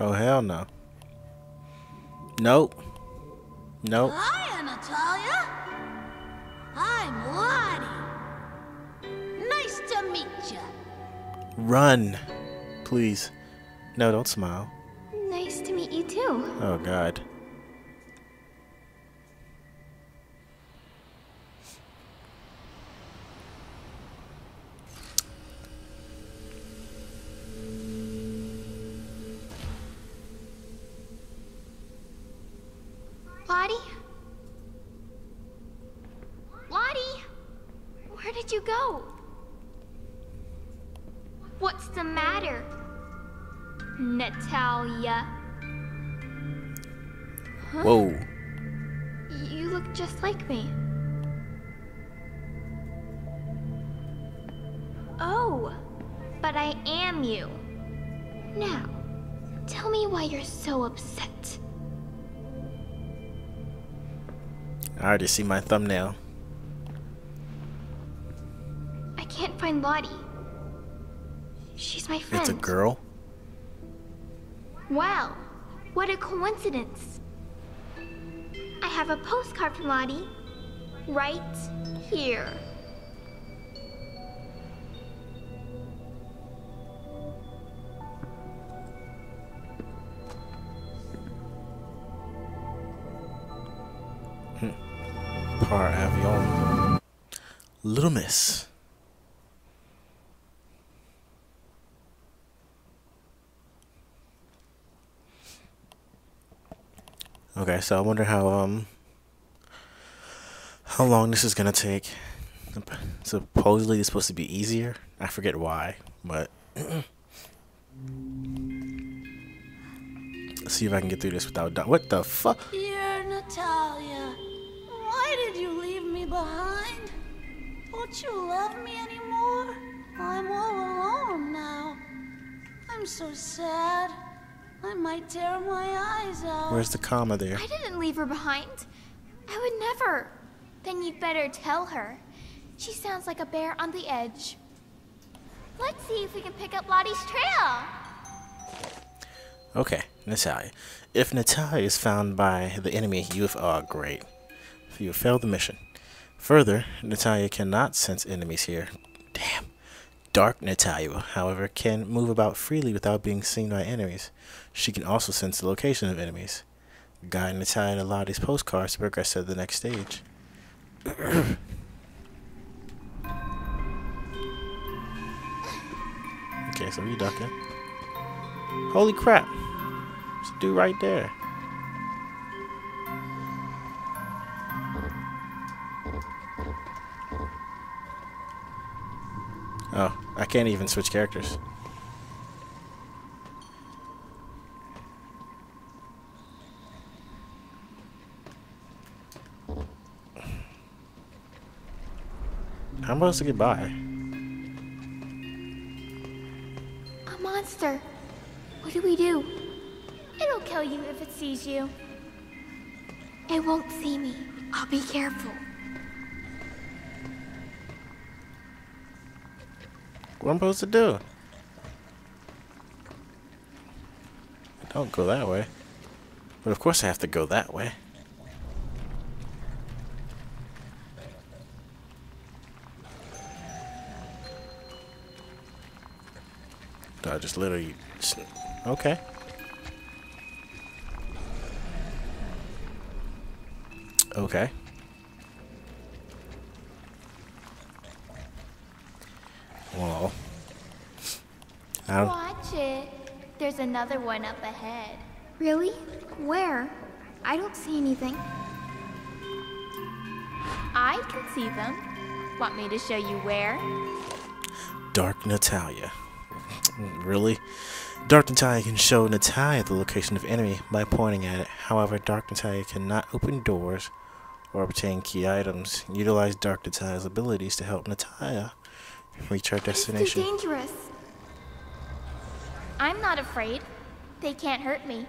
Oh, hell no. Nope. Nope. Hiya, Natalia. I'm Lottie. Nice to meet you. Run. Please. No, don't smile. Nice to meet you too. Oh, God. Already see my thumbnail. I can't find Lottie. She's my friend. It's a girl. Wow, what a coincidence. I have a postcard from Lottie. Right here. Little Miss. Okay, so I wonder how um how long this is gonna take. Supposedly it's supposed to be easier. I forget why, but let's see if I can get through this without what the fuck. Dear Natalia, why did you leave me behind? Don't you love me anymore? I'm all alone now. I'm so sad. I might tear my eyes out. Where's the comma there? I didn't leave her behind. I would never. Then you'd better tell her. She sounds like a bear on the edge. Let's see if we can pick up Lottie's trail. Okay, Natalia. If Natalia is found by the enemy, you have oh great. You have failed the mission. Further, Natalia cannot sense enemies here. Damn. Dark Natalia, however, can move about freely without being seen by enemies. She can also sense the location of enemies. Guide Natalia to Lottie's postcards to progress to the next stage. okay, so we ducking. Holy crap! It's a dude right there. Oh, I can't even switch characters. How am I supposed to get by? A monster. What do we do? It'll kill you if it sees you. It won't see me. I'll be careful. What am I supposed to do? Don't go that way. But of course I have to go that way. I just literally... Okay. Okay. Well... I don't... Watch it. There's another one up ahead. Really? Where? I don't see anything. I can see them. Want me to show you where? Dark Natalia. Really? Dark Natalia can show Natalia the location of enemy by pointing at it. However, Dark Natalia cannot open doors or obtain key items. Utilize Dark Natalia's abilities to help Natalia reach her It's too destination. dangerous. I'm not afraid. They can't hurt me.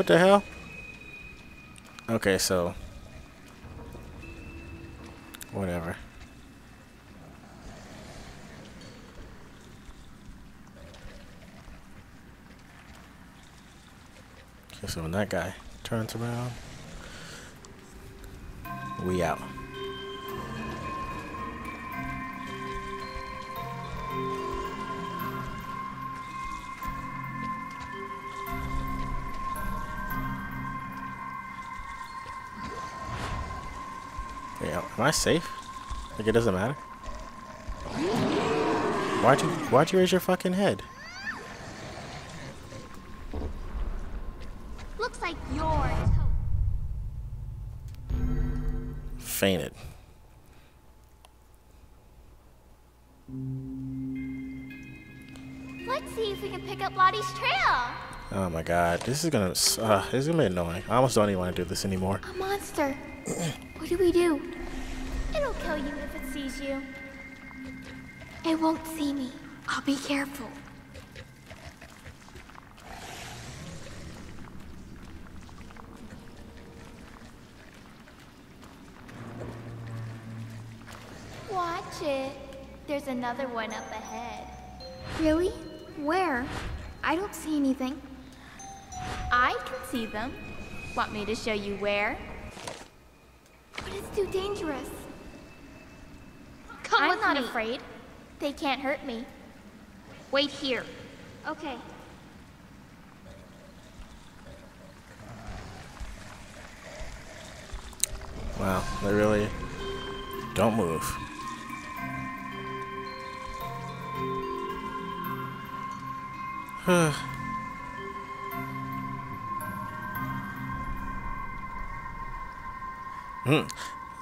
What the hell? Okay, so whatever. Okay, so when that guy turns around, we out. Am I safe? Like it doesn't matter? Why'd you why'd you raise your fucking head? Looks like you're. Fainted. Let's see if we can pick up Lottie's trail. Oh my god, this is gonna uh, this is gonna be annoying. I almost don't even want to do this anymore. A monster. what do we do? Kill you if it sees you. It won't see me. I'll be careful. Watch it. There's another one up ahead. Really? Where? I don't see anything. I can see them. Want me to show you where? But it's too dangerous. Come I'm with not me. afraid. They can't hurt me. Wait here. Okay. Wow, they really don't move. hmm.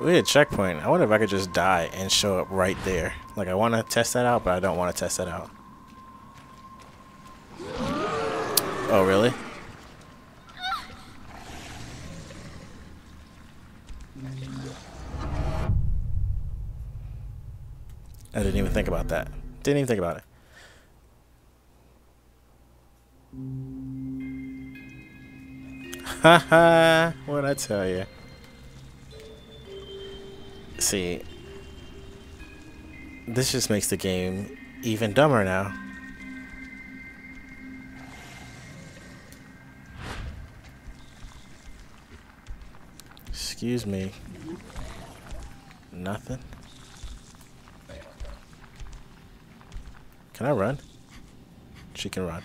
We had a checkpoint. I wonder if I could just die and show up right there. Like I want to test that out, but I don't want to test that out. Oh, really? I didn't even think about that. Didn't even think about it. Haha, what'd I tell you? See, this just makes the game even dumber now. Excuse me. Nothing. Can I run? She can run.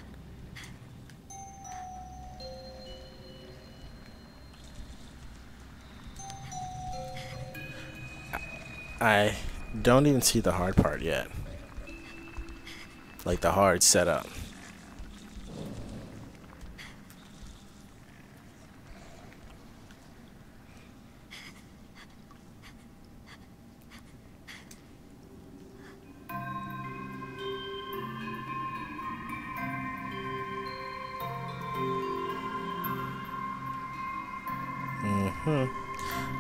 I don't even see the hard part yet. Like the hard setup. Hmm.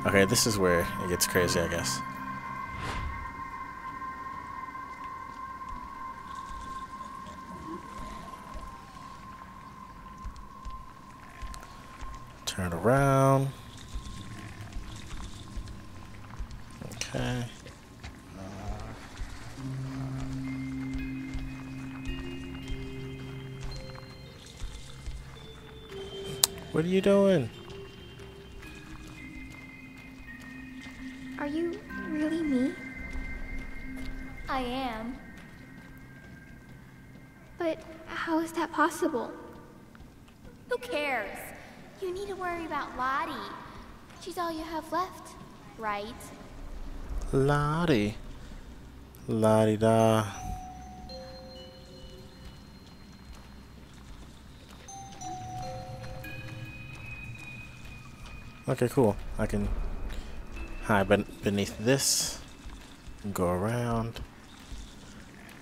Okay, this is where it gets crazy, I guess. What are you doing? Are you really me? I am. But how is that possible? Who cares? You need to worry about Lottie. She's all you have left, right? Lottie. Lottie da. Okay, cool. I can hide ben beneath this, go around,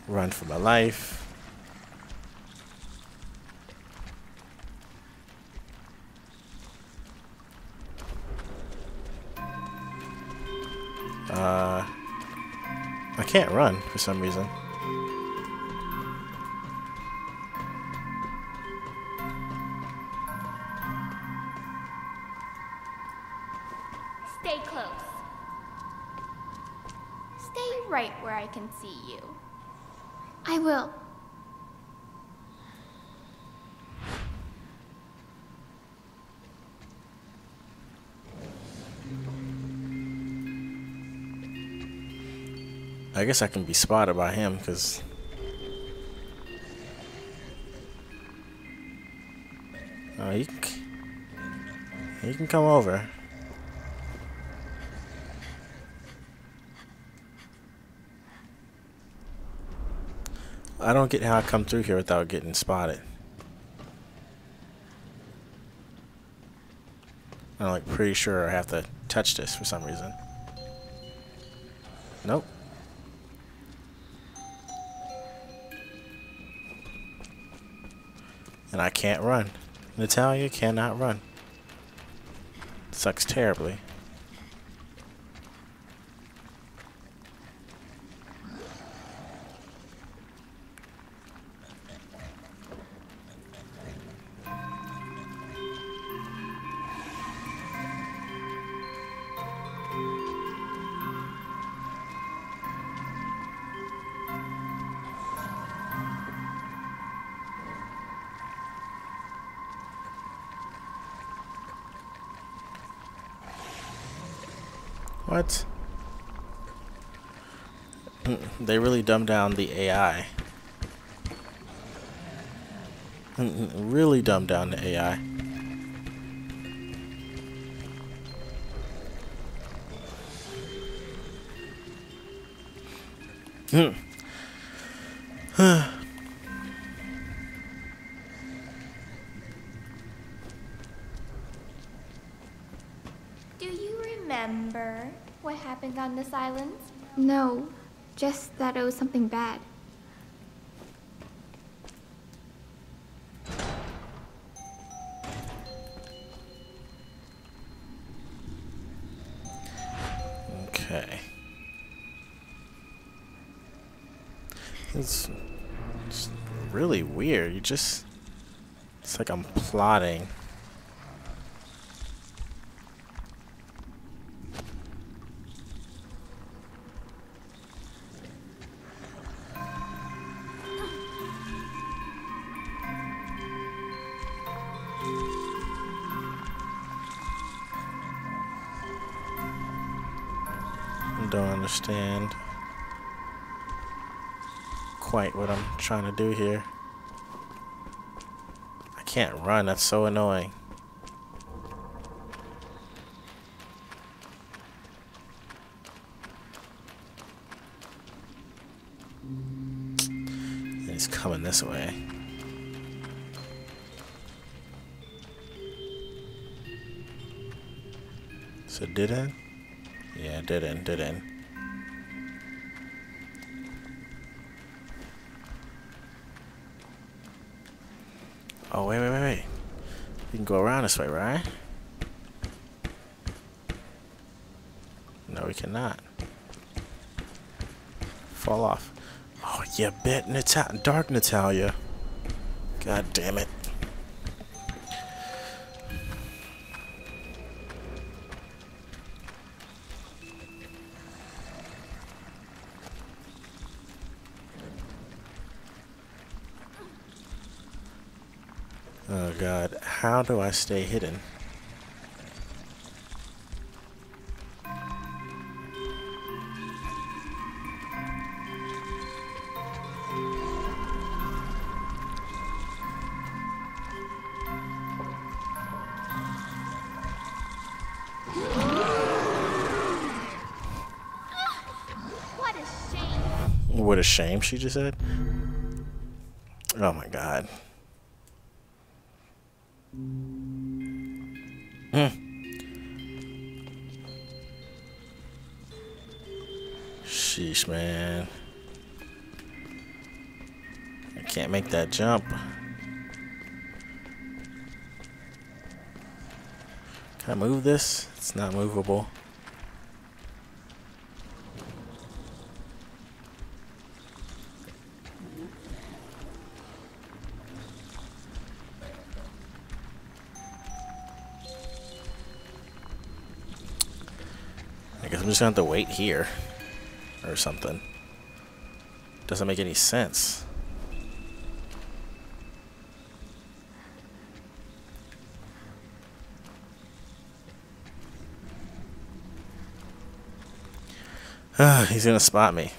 run for my life. Uh, I can't run for some reason. Guess I can be spotted by him because. Oh, uh, he, he can come over. I don't get how I come through here without getting spotted. I'm like pretty sure I have to touch this for some reason. Nope. And I can't run. Natalia cannot run. Sucks terribly. What? Mm, They really dumbed down the AI. Mm, mm, Really dumbed down the AI. Hmm. Was something bad. Okay. It's, it's really weird. You just. It's like I'm plotting. Trying to do here. I can't run, that's so annoying. And He's coming this way. So did it? Yeah, didn't, didn't. Go around this way, right? No, we cannot. Fall off. Oh, you bet, Nata- Dark Natalia. God damn it. How do I stay hidden? What a shame. What a shame, she just said. Oh my god. that jump. Can I move this? It's not movable. I guess I'm just gonna have to wait here or something. Doesn't make any sense. Ah, he's gonna spot me.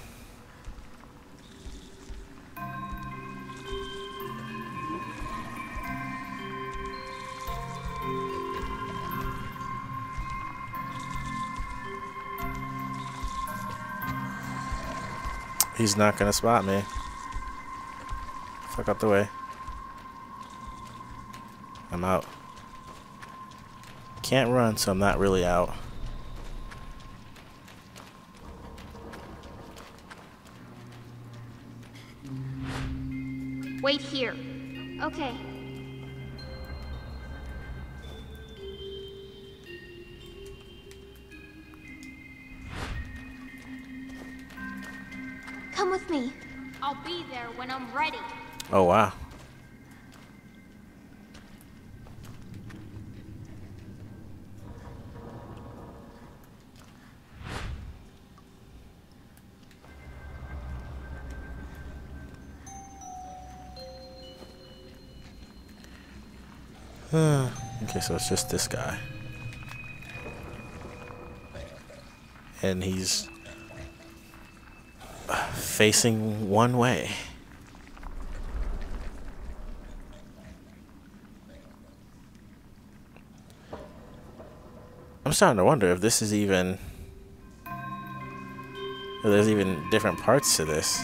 He's not gonna spot me. Fuck out the way. I'm out. Can't run, so I'm not really out. So it's just this guy. And he's facing one way. I'm starting to wonder if this is even. If there's even different parts to this.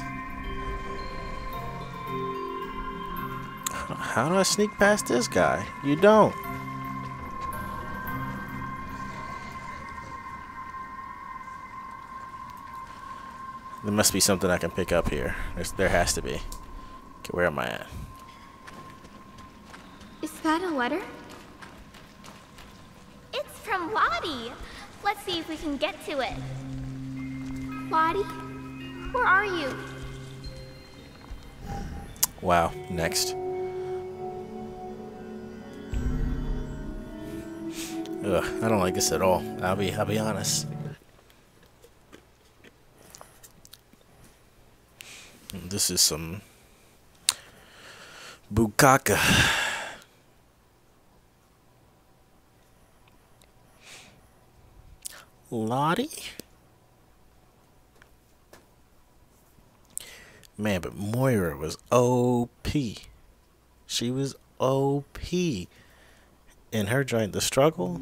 How do I sneak past this guy? You don't. There must be something I can pick up here. There's, there has to be. Okay, where am I at? Is that a letter? It's from Lottie. Let's see if we can get to it. Lottie? Where are you? Wow, next. Ugh, I don't like this at all. I'll be I'll be honest. This is some bukaka. Lottie? Man, but Moira was OP. She was OP. In her joint, the struggle,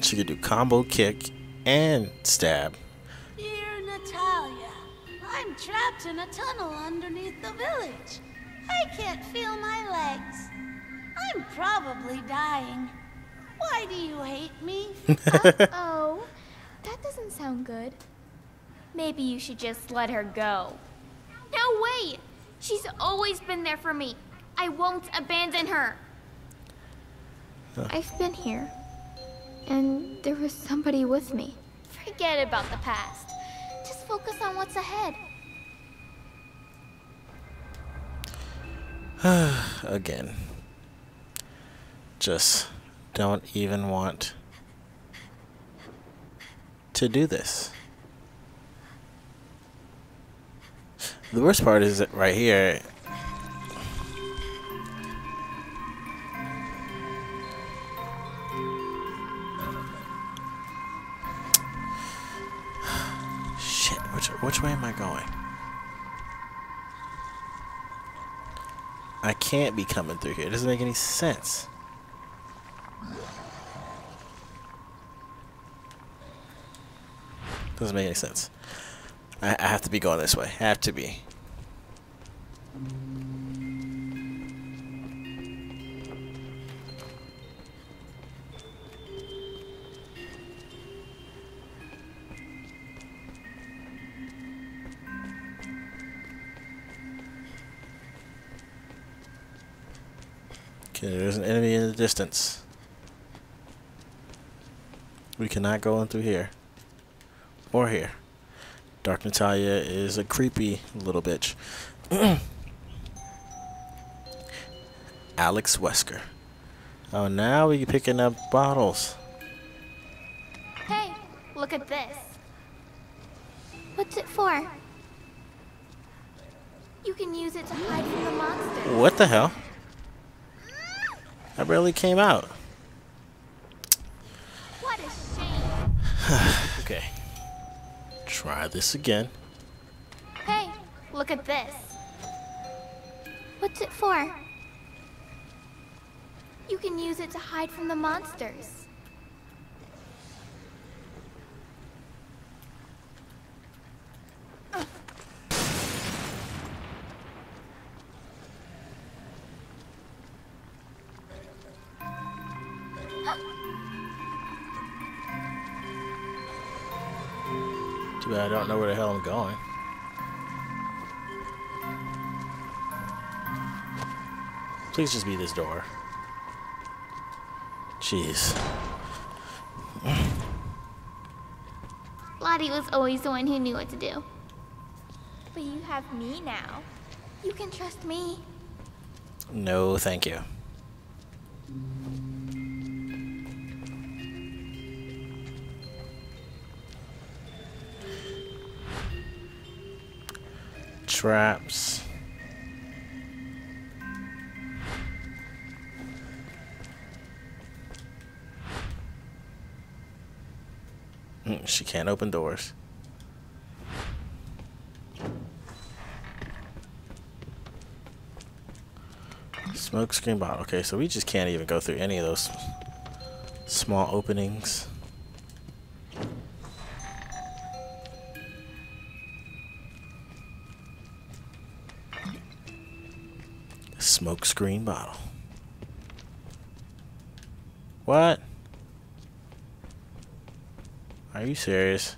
she could do combo kick and stab. Dear Natalia, I'm trapped in a tunnel underneath the village. I can't feel my legs. I'm probably dying. Why do you hate me? Oh, that doesn't sound good. Maybe you should just let her go. No way! She's always been there for me. I won't abandon her. I've been here. And there was somebody with me. Forget about the past. Just focus on what's ahead. Again. Just don't even want to do this. The worst part is that right here. Shit, which which way am I going? Can't be coming through here. It doesn't make any sense. Doesn't make any sense. I, I have to be going this way. I Have to be. Okay, there's an enemy in the distance. We cannot go in through here. Or here. Dark Natalia is a creepy little bitch. Alex Wesker. Oh, now we're picking up bottles. Hey, look at this. What's it for? You can use it to hide from the monsters. What the hell? I barely came out. What a shame. Okay. Try this again. Hey, look at this. What's it for? You can use it to hide from the monsters. Don't know where the hell I'm going. Please just be this door. Jeez. Lottie was always the one who knew what to do. But you have me now. You can trust me. No, thank you. Traps. Mm, She can't open doors. Smoke screen bottle. Okay, so we just can't even go through any of those small openings. Smoke screen bottle. What? Are you serious?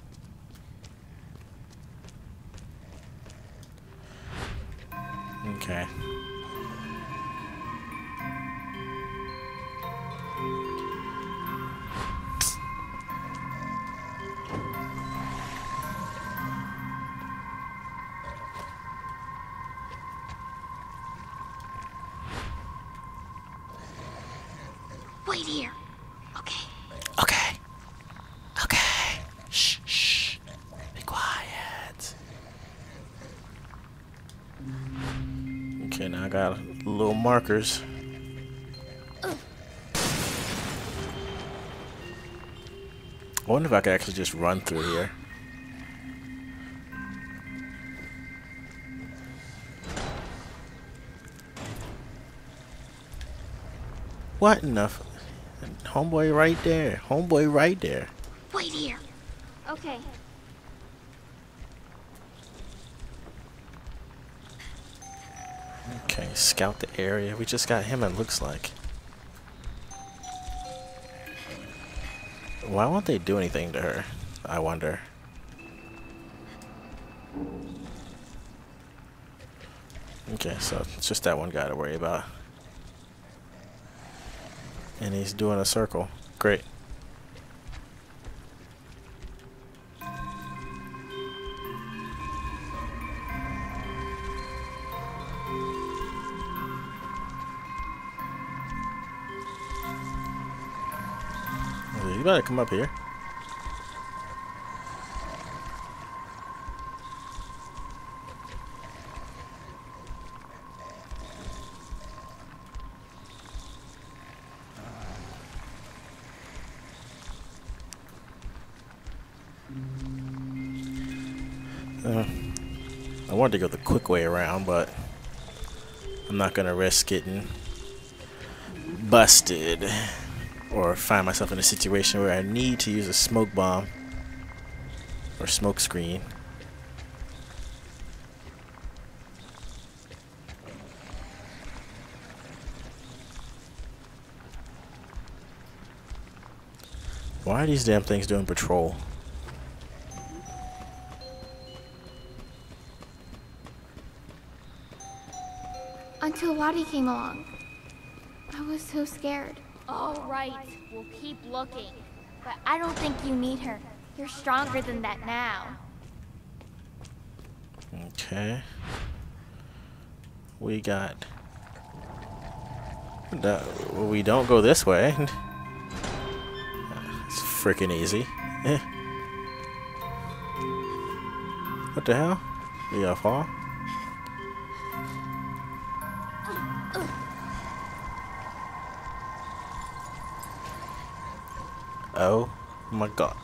Markers. I wonder if I could actually just run through here. What enough? Homeboy right there. Homeboy right there. Wait here. Okay. Scout the area. We just got him, it looks like. Why won't they do anything to her? I wonder. Okay, so it's just that one guy to worry about. And he's doing a circle. Great. Better come up here. Uh, I wanted to go the quick way around, but I'm not gonna risk getting busted or find myself in a situation where I need to use a smoke bomb or smoke screen. Why are these damn things doing patrol? Until Lottie came along. I was so scared. All right, we'll keep looking. But I don't think you need her. You're stronger than that now. Okay. We got... The, we don't go this way. It's freaking easy. Eh. What the hell? We gotta fall? Oh my god.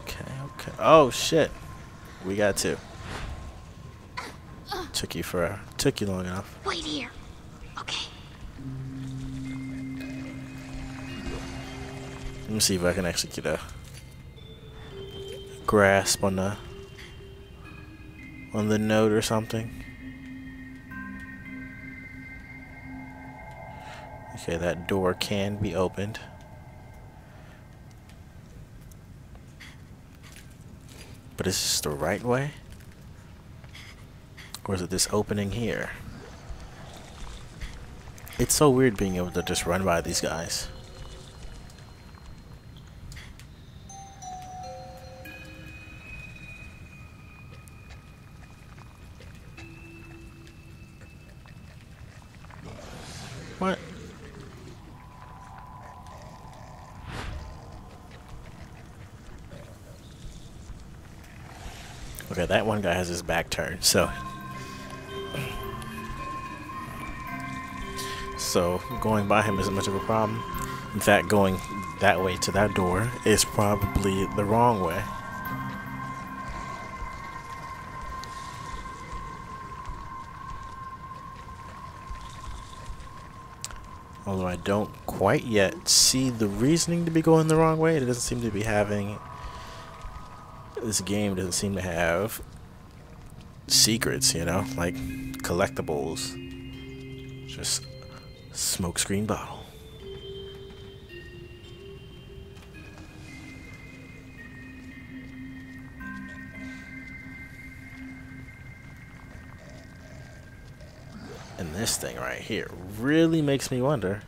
Okay, okay. Oh shit. We got two. Took you for took you long enough. Wait here. Okay. Let me see if I can actually get a grasp on the on the note or something. Okay, that door can be opened. But is this the right way? Or is it this opening here? It's so weird being able to just run by these guys. Has his back turned, so. So, going by him isn't much of a problem. In fact, going that way to that door is probably the wrong way. Although I don't quite yet see the reasoning to be going the wrong way, it doesn't seem to be having. This game doesn't seem to have secrets, you know, like collectibles. Just smokescreen bottle. And this thing right here really makes me wonder.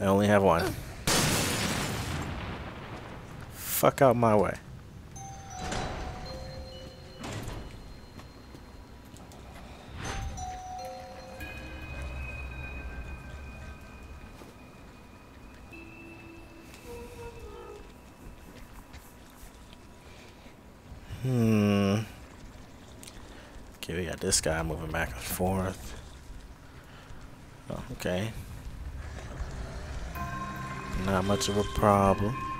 I only have one. Fuck out my way. Hmm. Okay, we got this guy moving back and forth. Oh, okay. Not much of a problem.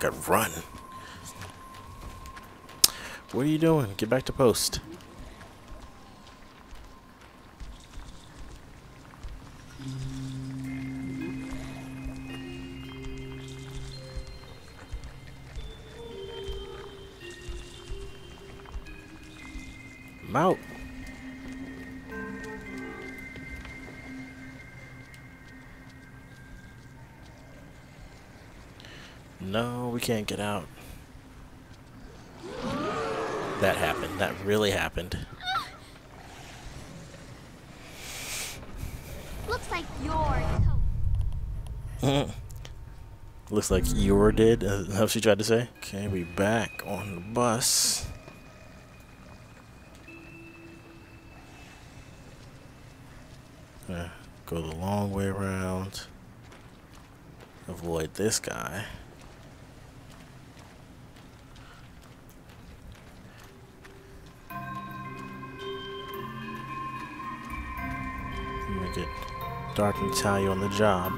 Good run. What are you doing? Get back to post. We can't get out. That happened. That really happened. Looks like you're. Looks like you did. Uh, how she tried to say. Okay, we back on the bus. Uh, go the long way around. Avoid this guy. Dark Natalia on the job.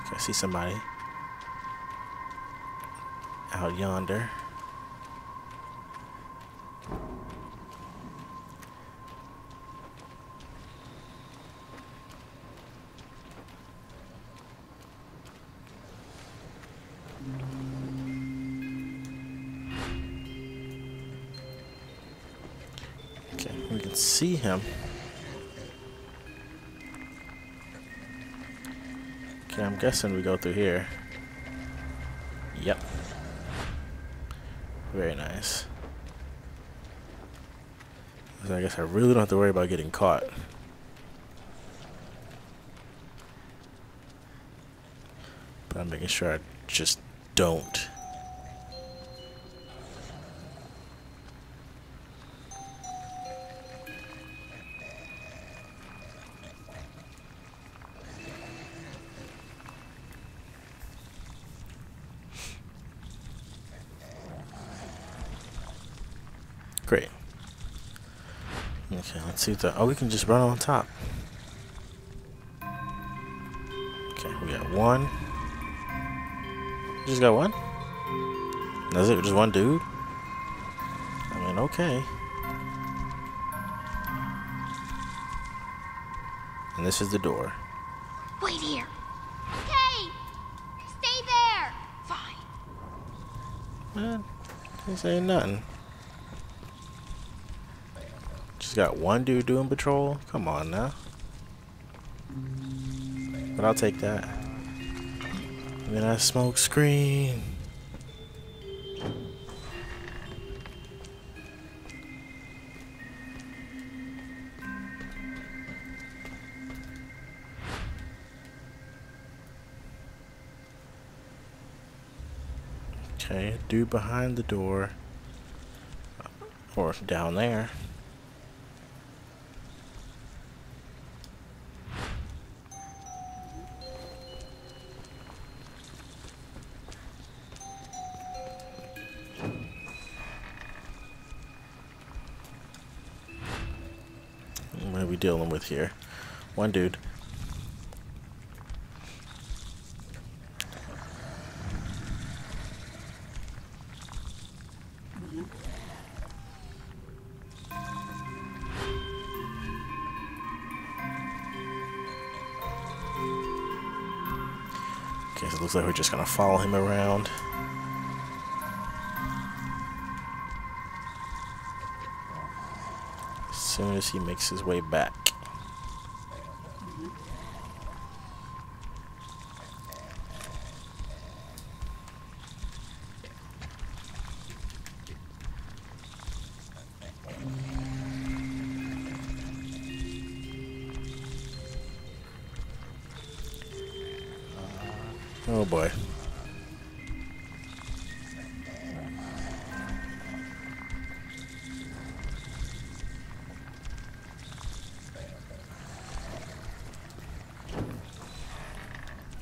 Okay, I see somebody out yonder. Him. Okay, I'm guessing we go through here. Yep. Very nice. I guess I really don't have to worry about getting caught. But I'm making sure I just don't. See the. Oh, we can just run on top. Okay, we got one. Just got one? That's it? Just one dude? I mean, okay. And this is the door. Wait here. Okay. Stay there. Fine. Man, this ain't nothing. Just got one dude doing patrol? Come on now. But I'll take that. And then I smoke screen. Okay, dude behind the door. Or down there. With here? One dude. Okay, so it looks like we're just gonna follow him around. As soon as he makes his way back.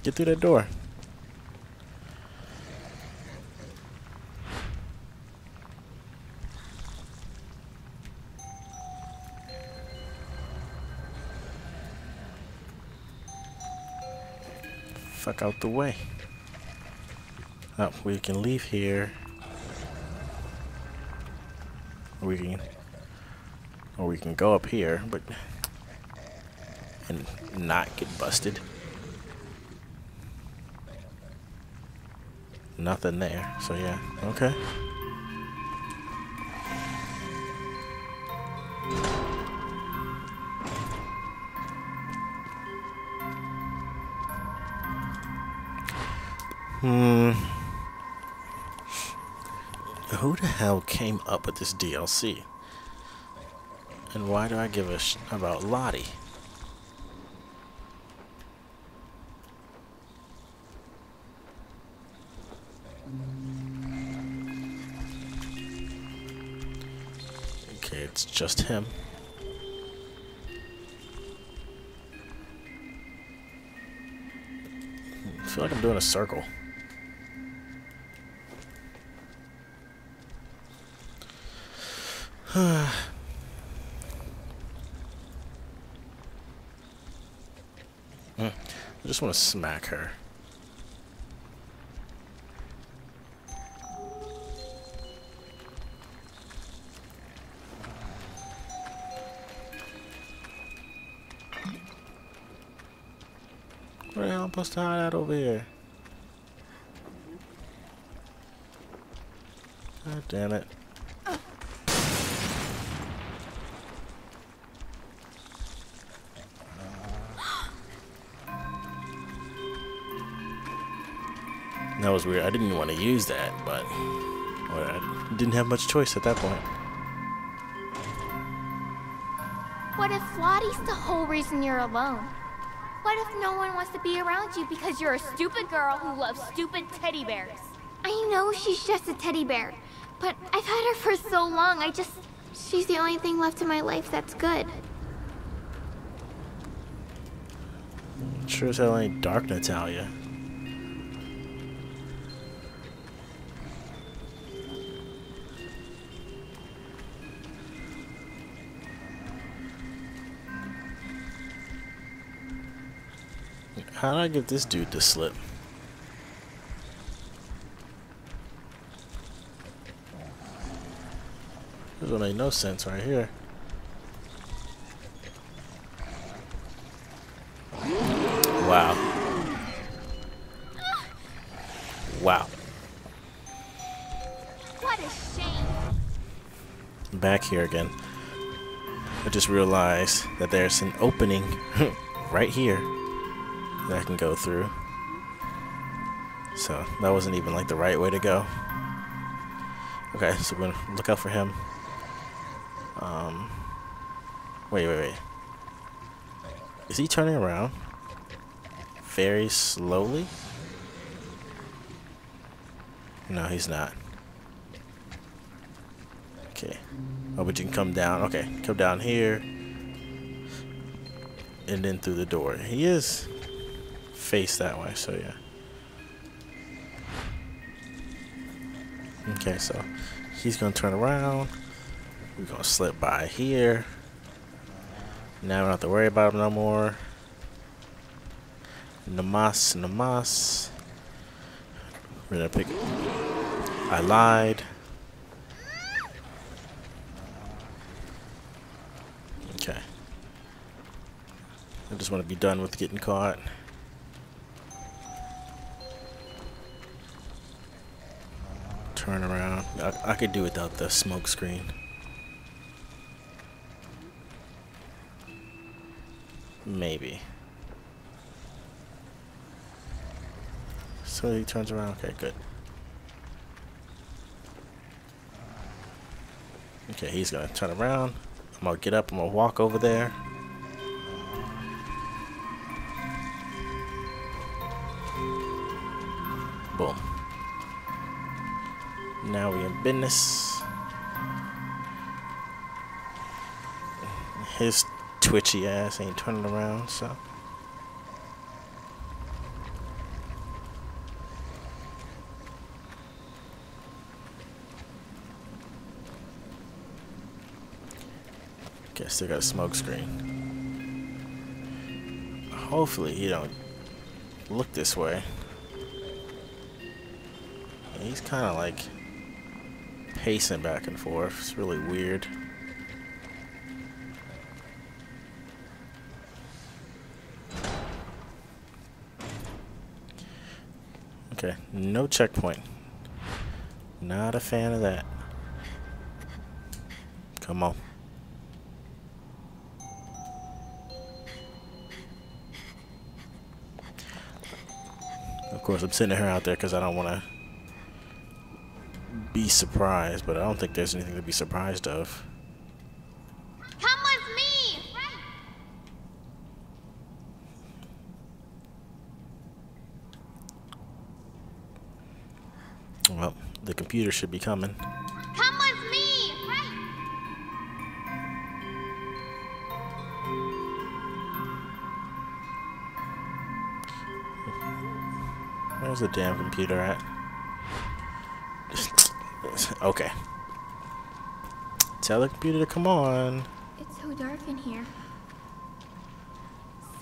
Get through that door. Fuck out the way. Oh, we can leave here. We can or we can go up here, but and not get busted. Nothing there. So yeah, okay. Hmm. Who the hell came up with this DLC? And why do I give a sh about Lottie? It's just him. I feel like I'm doing a circle. Hmm. I just want to smack her. Supposed to hide out over here? God damn it. That was weird. I didn't want to use that, but well, I didn't have much choice at that point. What if Lottie's the whole reason you're alone? What if no one wants to be around you because you're a stupid girl who loves stupid teddy bears? I know she's just a teddy bear, but I've had her for so long, I just... She's the only thing left in my life that's good. Sure as hell ain't Dark Natalia. How did I get this dude to slip? This don't make no sense right here. Wow. Wow. What a shame. Back here again. I just realized that there's an opening right here that I can go through. So that wasn't even like the right way to go. Okay, so we're gonna look out for him. Um, wait, wait, wait. Is he turning around? Very slowly? No, he's not. Okay. Oh, but you can come down. Okay, come down here. And then through the door. He is face that way, so yeah. Okay, so he's gonna turn around. We're gonna slip by here. Now we don't have to worry about him no more. Namas, namas. We're gonna pick. I lied. Okay. I just want to be done with getting caught. Turn around. I, I could do without the smoke screen. Maybe. So he turns around. Okay, good. Okay, he's gonna turn around. I'm gonna get up. I'm gonna walk over there. Business. His twitchy ass ain't turning around, so. Guess they got a smoke screen. Hopefully he don't look this way. He's kind of like pacing back and forth. It's really weird. Okay, no checkpoint. Not a fan of that. Come on. Of course, I'm sending her out there because I don't want to surprised, but I don't think there's anything to be surprised of. Come with me! Well, the computer should be coming. Come with me! Where's the damn computer at? Okay. Tell the computer to come on. It's so dark in here.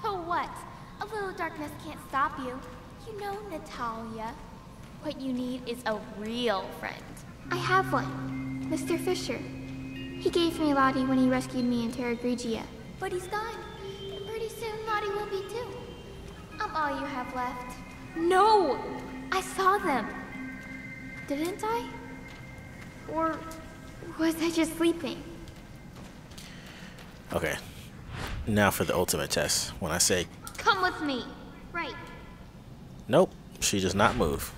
So what? A little darkness can't stop you. You know, Natalia. What you need is a real friend. I have one. Mr. Fisher. He gave me Lottie when he rescued me in Terra Grigia. But he's gone. And pretty soon Lottie will be too. I'm all you have left. No! I saw them. Didn't I? Or was I just sleeping? Okay. Now for the ultimate test. When I say Come with me. Right. nope, she does not move.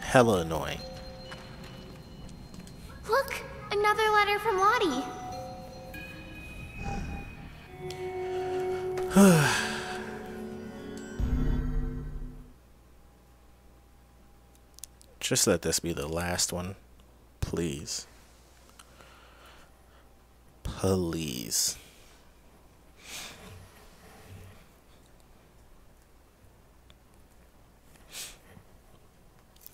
Hella annoying. Look! Another letter from Lottie. Just let this be the last one. Please. Please.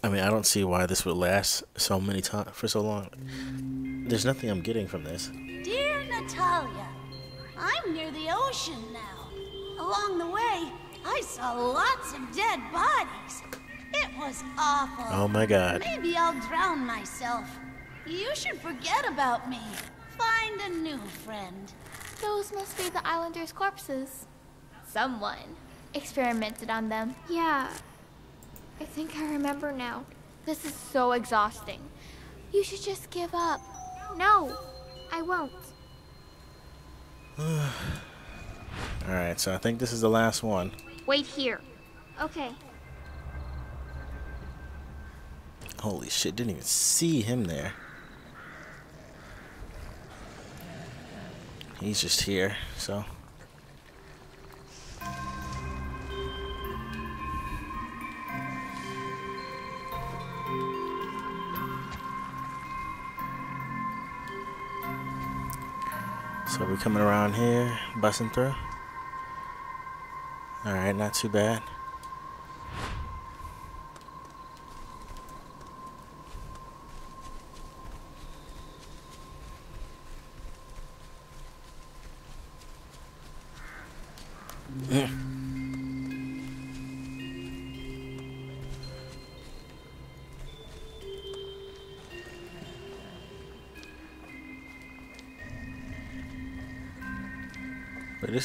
I mean, I don't see why this would last so many times for so long. There's nothing I'm getting from this. Dear Natalia, I'm near the ocean now. Along the way, I saw lots of dead bodies. It was awful. Oh my god. Maybe I'll drown myself. You should forget about me. Find a new friend. Those must be the islanders' corpses. Someone experimented on them. Yeah. I think I remember now. This is so exhausting. You should just give up. No, I won't. Alright, so I think this is the last one. Wait here. Okay. Holy shit, didn't even see him there. He's just here, so. So we're coming around here, busting through. Alright, not too bad.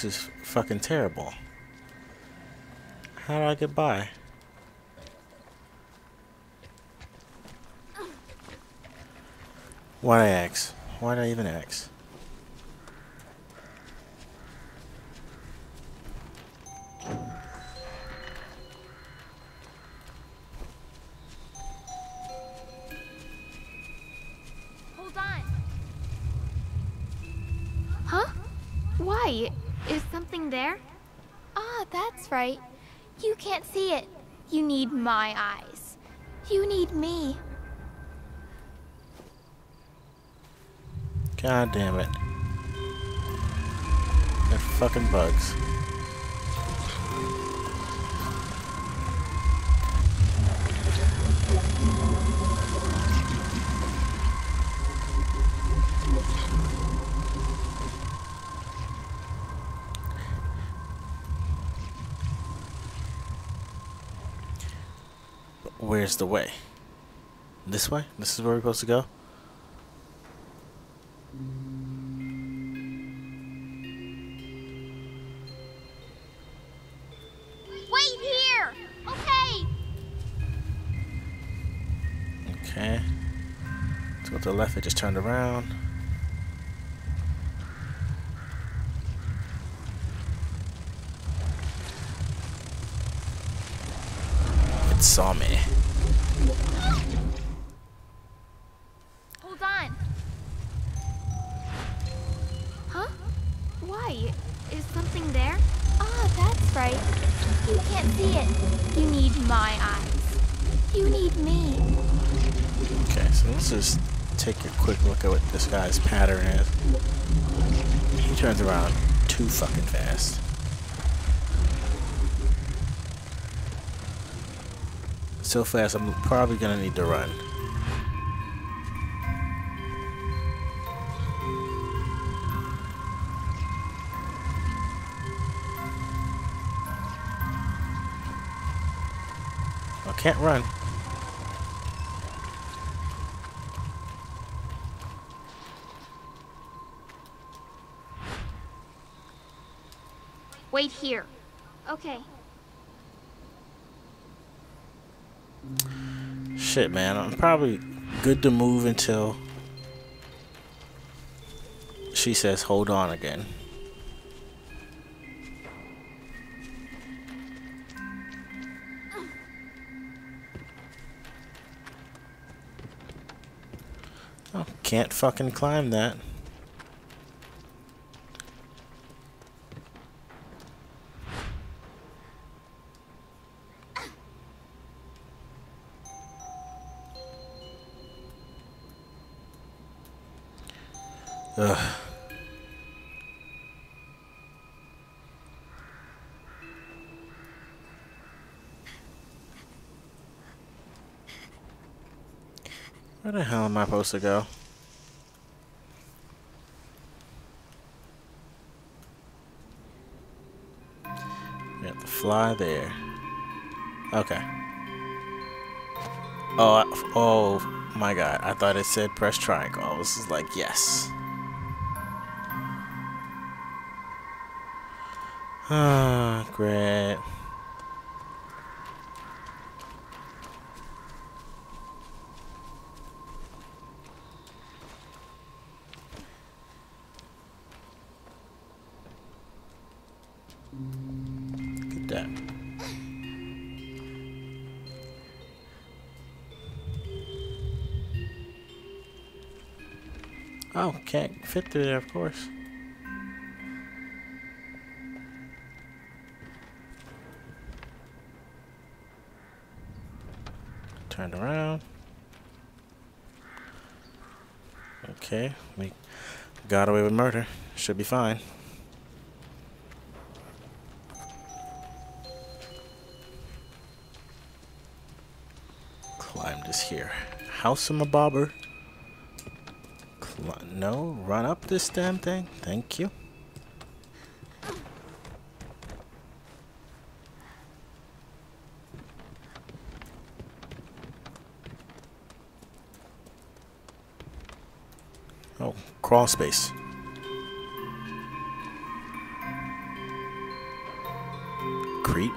This is fucking terrible. How do I get by? Why'd I ask? Why'd I even ask? God damn it. They're fucking bugs. Where's the way? This way? This is where we're supposed to go? Left, it just turned around. It saw me. Hold on. Huh? Why? Is something there? Ah, that's right. You can't see it. You need my eyes. You need me. Okay, so let's just take a quick look at what this guy's pattern is. He turns around too fucking fast. So fast, I'm probably gonna need to run. I can't run. Wait here. Okay. Shit, man. I'm probably good to move until she says hold on again. Oh, can't fucking climb that. Ugh. Where the hell am I supposed to go? We have to fly there. Okay. Oh, oh my god. I thought it said press triangle. I was like, yes. Ah, great. Good that. Oh, can't fit through there, of course. We got away with murder. Should be fine. Climb this here. House of Mabobber. Cli no, run up this damn thing. Thank you. Oh, crawl space. Creep.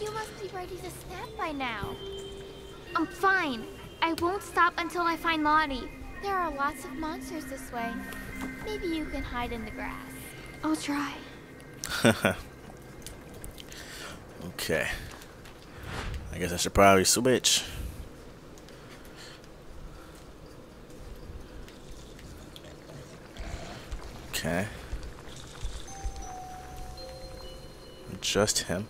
You must be ready to snap by now. I'm fine. I won't stop until I find Lottie. There are lots of monsters this way. Maybe you can hide in the grass. I'll try. okay. I guess I should probably switch. Just him.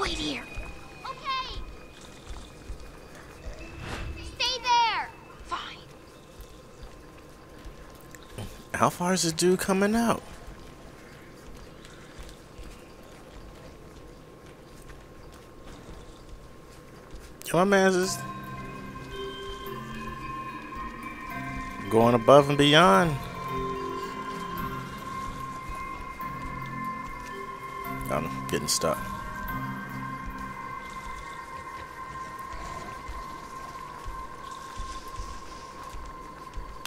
Wait here. Okay. Stay there. Fine. How far is the dude coming out? My man's just going above and beyond. Getting stuck.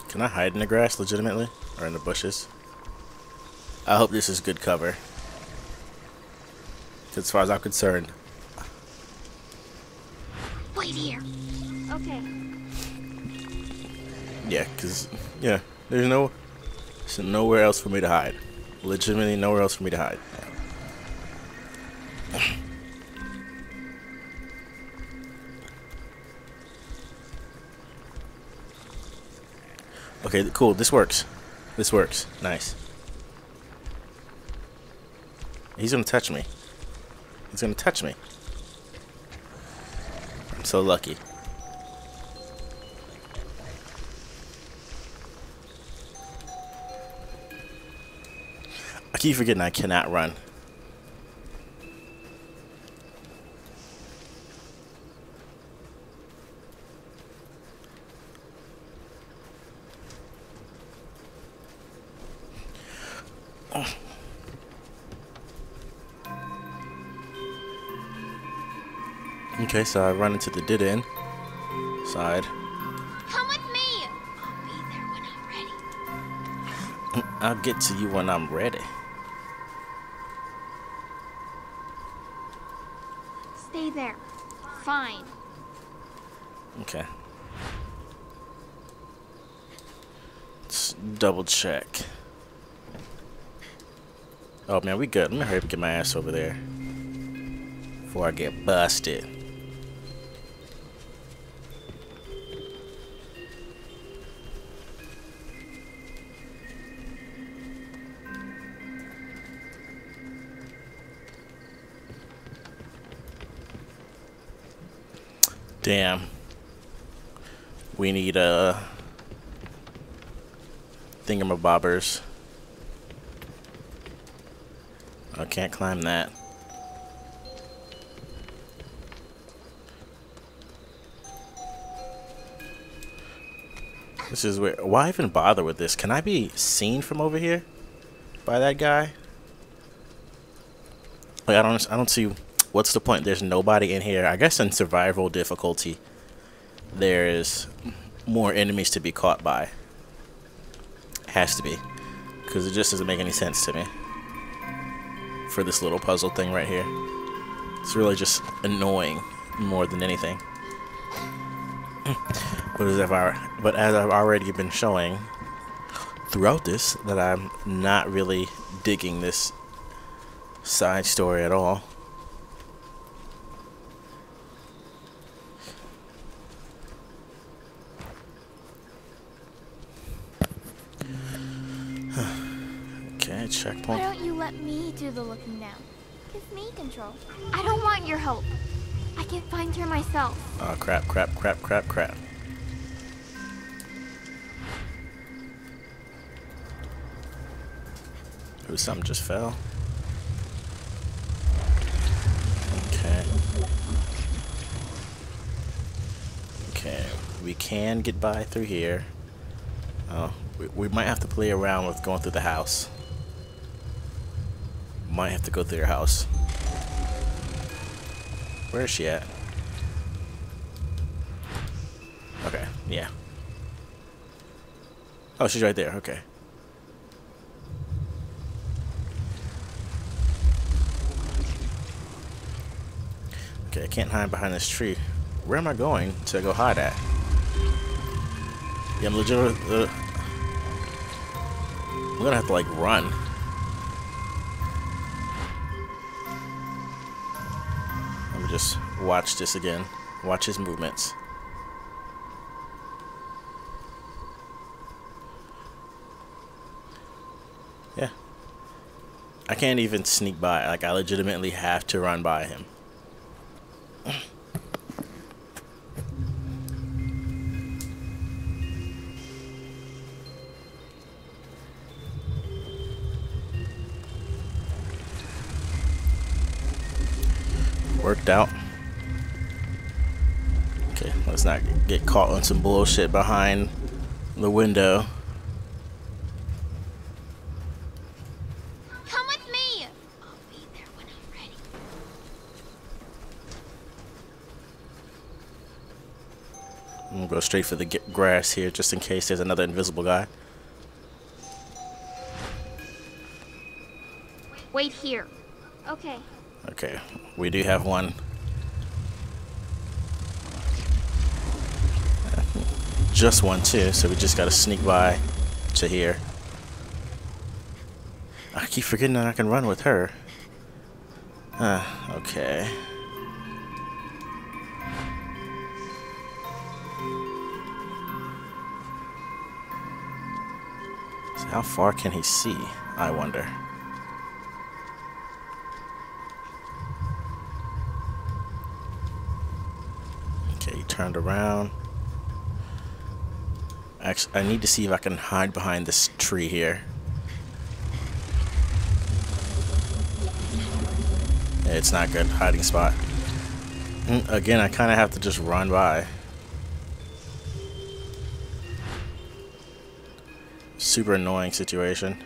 Can I hide in the grass legitimately? Or in the bushes? I hope this is good cover. As far as I'm concerned. Wait here. Okay. Yeah, because, yeah, there's no, there's nowhere else for me to hide. Legitimately nowhere else for me to hide. Okay, cool. This works. This works. Nice. He's gonna touch me. He's gonna touch me. I'm so lucky. I keep forgetting I cannot run. Okay, so I run into the dead end side. Come with me. I'll be there when I'm ready. I'll get to you when I'm ready. Stay there. Fine. Okay. Let's double check. Oh man, we good. Let me hurry up and get my ass over there. Before I get busted. Damn. We need a uh, thingamabobbers. I can't climb that. This is weird. Why even bother with this? Can I be seen from over here by that guy? Like I don't I don't see what's the point. There's nobody in here. I guess in survival difficulty there's more enemies to be caught by. Has to be. Because it just doesn't make any sense to me. For this little puzzle thing right here. It's really just annoying more than anything. but as I've, but as I've already been showing throughout this, that I'm not really digging this side story at all. Checkpoint. Why don't you let me do the looking now? Give me control. I don't want your help. I can find her myself. Oh crap, crap, crap, crap, crap. Ooh, something just fell. Okay. Okay, we can get by through here. Oh, we, we might have to play around with going through the house. Might have to go through your house. Where is she at? Okay, yeah. Oh, she's right there, okay. Okay, I can't hide behind this tree. Where am I going to go hide at? Yeah, I'm legit. Uh, I'm gonna have to like run. Just watch this again. Watch his movements. Yeah. I can't even sneak by. Like, I legitimately have to run by him. Worked out. Okay, let's not get caught on some bullshit behind the window. Come with me. I'll be there when I'm ready. I'm gonna go straight for the grass here just in case there's another invisible guy. Wait here. Okay. Okay, we do have one. Just one too, so we just gotta sneak by to here. I keep forgetting that I can run with her. Ah, okay. So how far can he see? I wonder. Okay, he turned around. Actually, I need to see if I can hide behind this tree here. It's not good hiding spot. Mm, Again, I kind of have to just run by. Super annoying situation.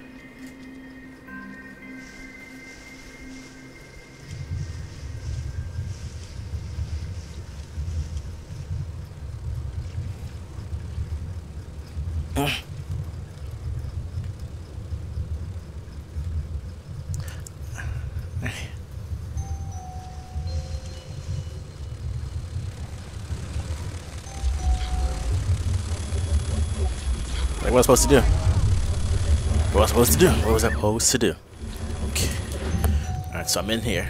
Like, what was I supposed to do? What was I supposed to do? What was I supposed to do? Okay. Alright, so I'm in here.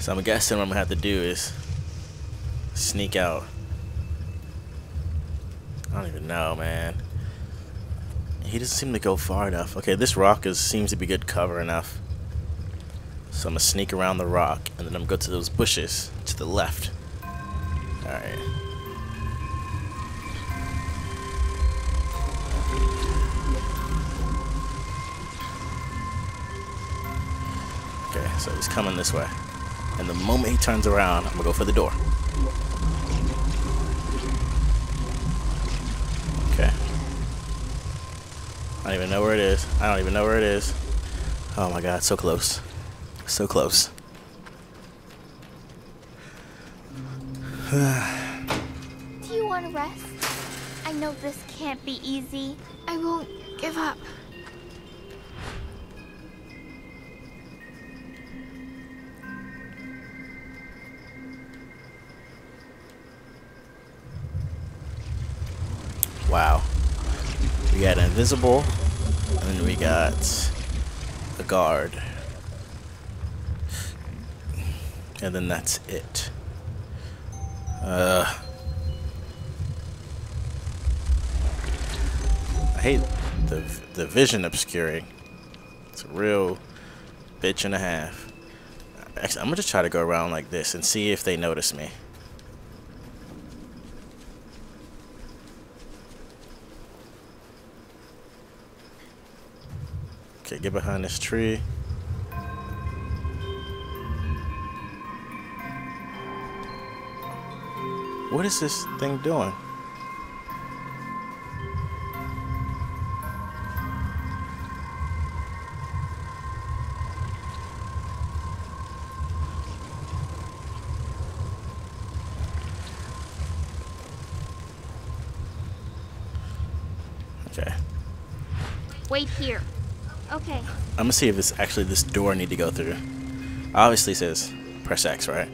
So I'm guessing what I'm gonna have to do is sneak out. I don't even know, man. He doesn't seem to go far enough. Okay, this rock is seems to be good cover enough. So I'm gonna sneak around the rock and then I'm gonna go to those bushes to the left. Coming this way. And the moment he turns around, I'm gonna go for the door. Okay. I don't even know where it is. I don't even know where it is. Oh my god, so close. So close. Do you want to rest? I know this can't be easy. I won't give up. Invisible, and then we got a guard. And then that's it. Uh, I hate the the vision obscuring. It's a real bitch and a half. Actually, I'm gonna just try to go around like this and see if they notice me. Okay, get behind this tree. What is this thing doing? I'm gonna see if it's actually this door I need to go through. Obviously says press X, right?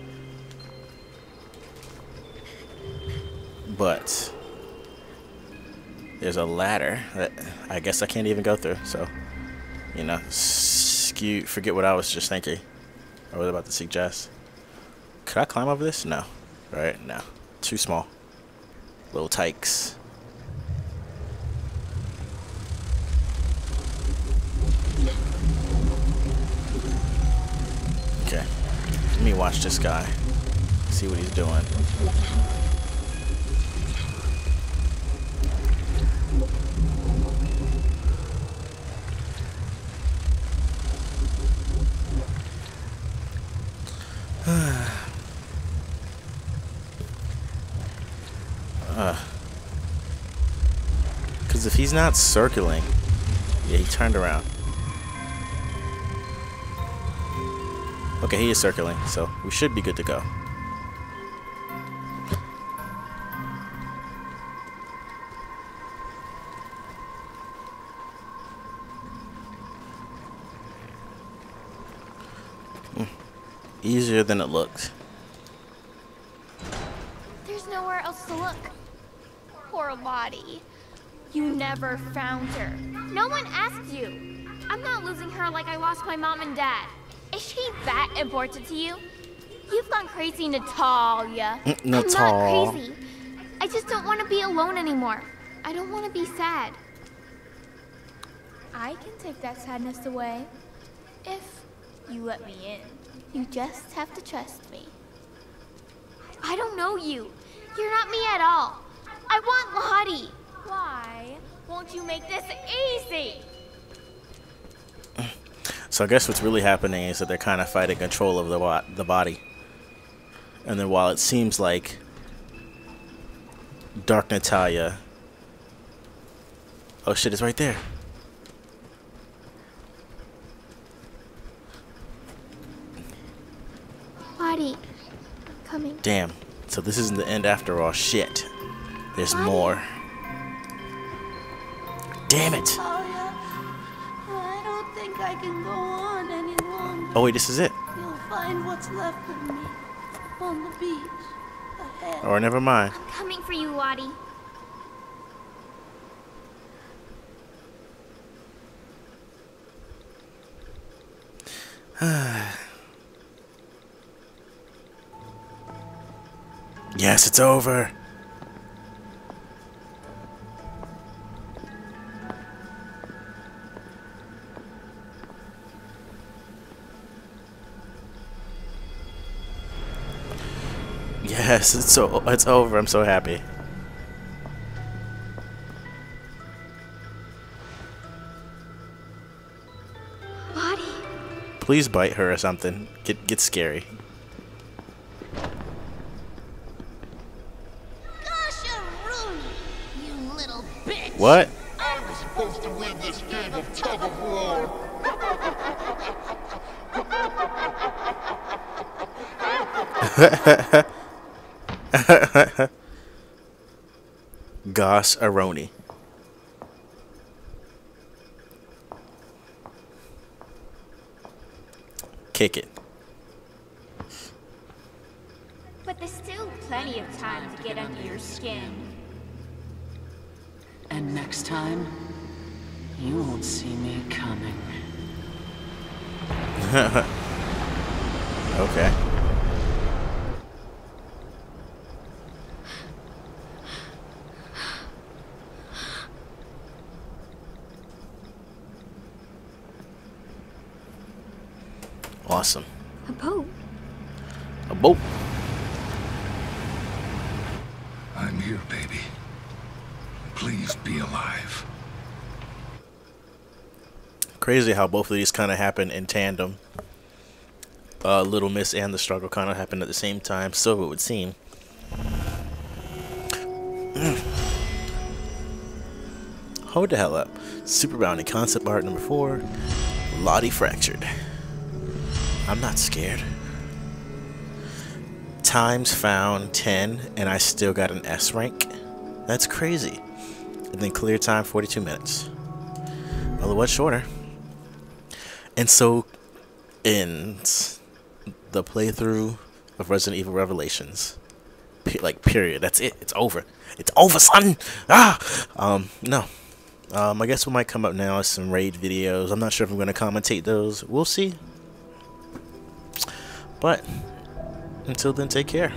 But there's a ladder that I guess I can't even go through. So, you know, skew. Forget what I was just thinking. I was about to suggest. Could I climb over this? No. Right? No. Too small. Little tykes. Watch this guy. See what he's doing. Because if he's not circling, yeah, he turned around. Okay, he is circling, so we should be good to go. Hmm. Easier than it looks. There's nowhere else to look. Poor Lottie. You never found her. No one asked you. I'm not losing her like I lost my mom and dad. She that important to you? You've gone crazy, Natalia. Mm, I'm not crazy. I just don't want to be alone anymore. I don't want to be sad. I can take that sadness away. If you let me in. You just have to trust me. I don't know you. You're not me at all. I want Lottie. Why won't you make this easy? So I guess what's really happening is that they're kind of fighting control of the the body. And then while it seems like Dark Natalia, oh shit, it's right there. Lottie, coming. Damn. So this isn't the end after all. Shit. There's Why? more. Damn it. Oh, I don't think I can go on any longer. Oh wait, this is it. You'll find what's left of me on the beach ahead. Or never mind. I'm coming for you, Lottie. Yes, it's over. Yes, it's so it's over. I'm so happy. Lottie. Please bite her or something. Get get scary. Gosh, you little bitch. What? I was supposed to win this game of tug of war. Goss Aroni. Kick it. But there's still plenty of time to get under your skin. And next time, you won't see me coming. Okay. Awesome. A boat. A boat. I'm here, baby. Please be alive. Crazy how both of these kind of happen in tandem. Uh, Little Miss and the struggle kind of happened at the same time, so it would seem. Hold the hell up. Super Bounty concept art number four. Lottie fractured. I'm not scared. Times found 10, and I still got an S rank. That's crazy. And then clear time 42 minutes. Well, it was shorter. And so ends the playthrough of Resident Evil Revelations. Like period. That's it. It's over. It's over, son. Ah. Um. No. Um. I guess what might come up now is some raid videos. I'm not sure if I'm going to commentate those. We'll see. But until then, take care.